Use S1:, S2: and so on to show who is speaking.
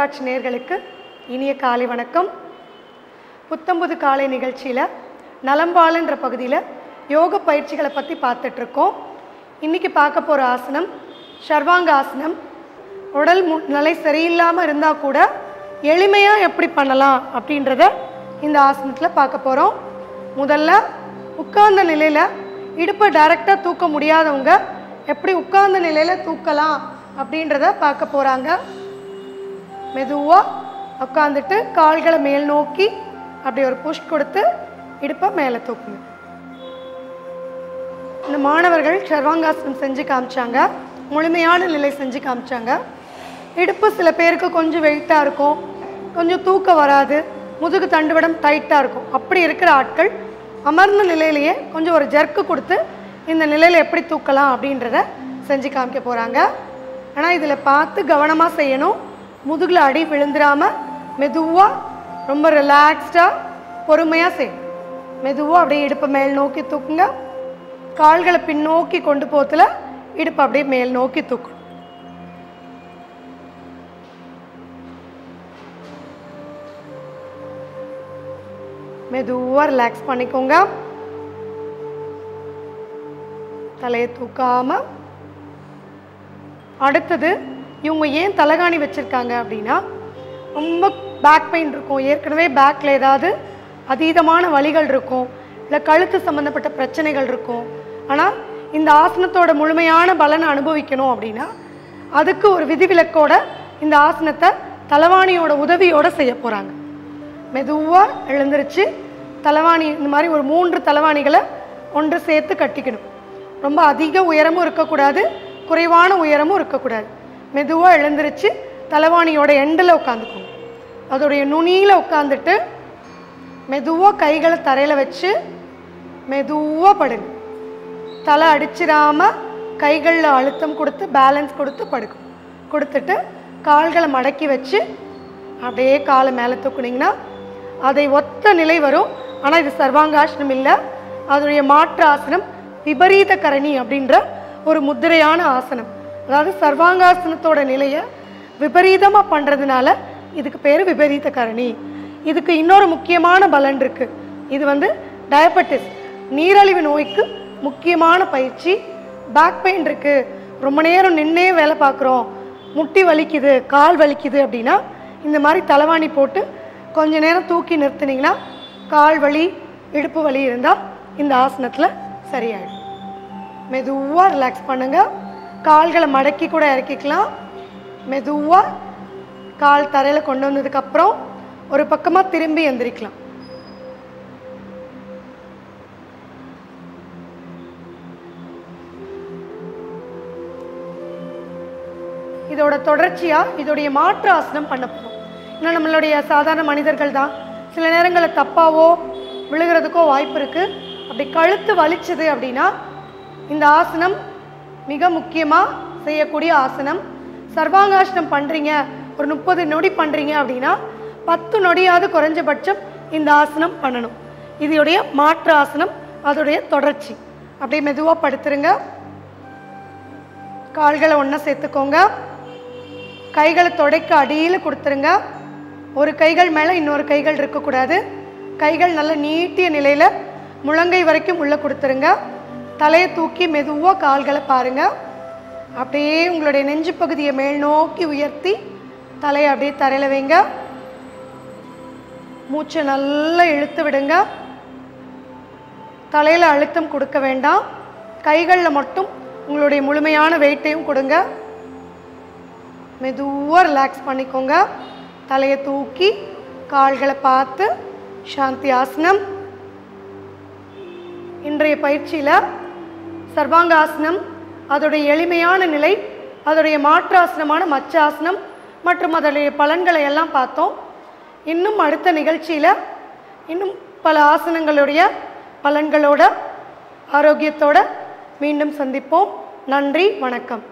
S1: தொலைக்காட்சி நேர்களுக்கு இனிய காலை வணக்கம். புத்தம்புது காலை நிகழ்ச்சியில் நலம்பாளுன்ற பகுதியில் யோக பயிற்சிகளை பற்றி பார்த்துட்ருக்கோம். இன்றைக்கி பார்க்க போகிற ஆசனம் சர்வாங்க ஆசனம். உடல் மு நிலை சரியில்லாமல் இருந்தால் கூட எளிமையாக எப்படி பண்ணலாம் அப்படின்றத இந்த ஆசனத்தில் பார்க்க போகிறோம் முதல்ல உட்கார்ந்த நிலையில் இடுப்பை டைரெக்டாக தூக்க முடியாதவங்க எப்படி உட்கார்ந்த நிலையில் தூக்கலாம் அப்படின்றத பார்க்க போகிறாங்க மெதுவாக உட்காந்துட்டு கால்களை மேல் நோக்கி அப்படி ஒரு புஷ் கொடுத்து இடுப்பை மேலே தூக்குங்க. இந்த மாணவர்கள் சர்வாங்காசனம் செஞ்சு காமிச்சாங்க. முழுமையான நிலை செஞ்சு காமிச்சாங்க. இடுப்பு சில பேருக்கு கொஞ்சம் வெயிட்டாக இருக்கும். கொஞ்சம் தூக்கம் வராது. முதுகு தண்டுவடம் டைட்டாக இருக்கும். அப்படி இருக்கிற ஆட்கள் அமர்ந்த நிலையிலேயே கொஞ்சம் ஒரு ஜர்க்கு கொடுத்து இந்த நிலையில் எப்படி தூக்கலாம் அப்படின்றத செஞ்சு காமிக்க போகிறாங்க ஆனால் இதில் பார்த்து கவனமாக செய்யணும். முதுகில் அடி விழுந்துடாமல் மெதுவாக ரொம்ப ரிலாக்ஸ்டாக பொறுமையாக செய்யணும் மெதுவாக அப்படியே இடுப்பை மேல் நோக்கி தூக்குங்க. கால்களை பின்னோக்கி கொண்டு போத்துல இடுப்பை அப்படியே மேல் நோக்கி தூக்கணும் மெதுவாக ரிலாக்ஸ் பண்ணிக்கோங்க. தலையை தூக்காமல் அடுத்தது இவங்க ஏன் தலைகாணி வச்சுருக்காங்க அப்படின்னா ரொம்ப பேக் பெயின் இருக்கும். ஏற்கனவே பேக்கில் ஏதாவது அதீதமான வலிகள் இருக்கும். இல்லை கழுத்து சம்மந்தப்பட்ட பிரச்சனைகள் இருக்கும். ஆனால் இந்த ஆசனத்தோட முழுமையான பலனை அனுபவிக்கணும் அப்படின்னா அதுக்கு ஒரு விதிவிலக்கோட இந்த ஆசனத்தை தலவாணியோட உதவியோட செய்ய போகிறாங்க மெதுவாக எழுந்திருச்சு தலவாணி இந்த மாதிரி ஒரு மூன்று தலவாணிகளை ஒன்று சேர்த்து கட்டிக்கணும். ரொம்ப அதிக உயரமும் இருக்கக்கூடாது குறைவான உயரமும் இருக்கக்கூடாது. மெதுவாக எழுந்திருச்சு தலைவாணியோட எண்டில் உட்காந்துக்கும் அதோடைய நுனியில் உட்காந்துட்டு மெதுவாக கைகளை தரையில் வச்சு மெதுவாக படுங்க. தலை அடிச்சிடாம கைகளில் அழுத்தம் கொடுத்து பேலன்ஸ் கொடுத்து படுக்கும் கொடுத்துட்டு கால்களை மடக்கி வச்சு அப்படியே காலை மேலே தூக்குனீங்கன்னா அதை ஒத்த நிலை வரும். ஆனால் இது சர்வாங்காசனம் இல்லை. அதனுடைய மாற்று ஆசனம் விபரீத கரணி அப்படின்ற ஒரு முத்திரையான ஆசனம். அதாவது சர்வாங்காசனத்தோட நிலையை விபரீதமாக பண்ணுறதுனால இதுக்கு பேர் விபரீத கரணி. இதுக்கு இன்னொரு முக்கியமான பலன் இருக்குது இது வந்து டயபெட்டிஸ் நீரழிவு நோய்க்கு முக்கியமான பயிற்சி. பேக் பெயின் இருக்குது ரொம்ப நேரம் நின்னே வேலை பார்க்குறோம். முட்டி வலிக்குது கால் வலிக்குது அப்படின்னா இந்த மாதிரி தலைவாணி போட்டு கொஞ்ச நேரம் தூக்கி நிறுத்துனீங்கன்னா கால் வலி இடுப்பு வலி இருந்தால் இந்த ஆசனத்தில் சரியாயிடும். மெதுவாக ரிலாக்ஸ் பண்ணுங்கள் கால்களை மடக்கி கூட இறக்கிக்கலாம். மெதுவாக கால் தரையில் கொண்டு வந்ததுக்கப்புறம் ஒரு பக்கமாக திரும்பி எந்திரிக்கலாம். இதோட தொடர்ச்சியாக இதோடைய மாற்று ஆசனம் பண்ண போகிறோம் ஏன்னா நம்மளுடைய சாதாரண மனிதர்கள் தான். சில நேரங்களில் தப்பாவோ விழுகிறதுக்கோ வாய்ப்பு இருக்குது அப்படி கழுத்து வலிச்சது அப்படின்னா இந்த ஆசனம் மிக முக்கியமாக செய்யக்கூடிய ஆசனம். சர்வாங்காசனம் பண்ணுறீங்க ஒரு முப்பது நொடி பண்ணுறீங்க அப்படின்னா பத்து நொடியாவது குறைஞ்சபட்சம் இந்த ஆசனம் பண்ணணும். இதோடைய மாற்று ஆசனம் அதோடைய தொடர்ச்சி. அப்படியே மெதுவாக படுத்துருங்க. கால்களை ஒன்றா சேர்த்துக்கோங்க. கைகளை தொடைக்கு அடியில் கொடுத்துருங்க. ஒரு கைகள் மேலே இன்னொரு கைகள் இருக்கக்கூடாது. கைகள் நல்ல நீட்டிய நிலையில் முழங்கை வரைக்கும் உள்ளே கொடுத்துருங்க. தலையை தூக்கி மெதுவாக கால்களை பாருங்கள் அப்படியே உங்களுடைய நெஞ்சு பகுதியை மேல் நோக்கி உயர்த்தி தலையை அப்படியே தரையில் வைங்க. மூச்சை நல்லா இழுத்து விடுங்க. தலையில் அழுத்தம் கொடுக்க வேண்டாம். கைகளில் மட்டும் உங்களுடைய முழுமையான வெயிட்டையும் கொடுங்க. மெதுவாக ரிலாக்ஸ் பண்ணிக்கோங்க. தலையை தூக்கி கால்களை பார்த்து சாந்தி ஆசனம். இன்றைய பயிற்சியில் சர்வாங்காசனம் அதோடைய எளிமையான நிலை அதோடைய மாற்றாசனமான மச்சாசனம் மற்றும் அதோடைய பலன்களை எல்லாம் பார்த்தோம். இன்னும் அடுத்த நிகழ்ச்சியில் இன்னும் பல ஆசனங்களுடைய பலன்களோட ஆரோக்கியத்தோட மீண்டும் சந்திப்போம். நன்றி வணக்கம்.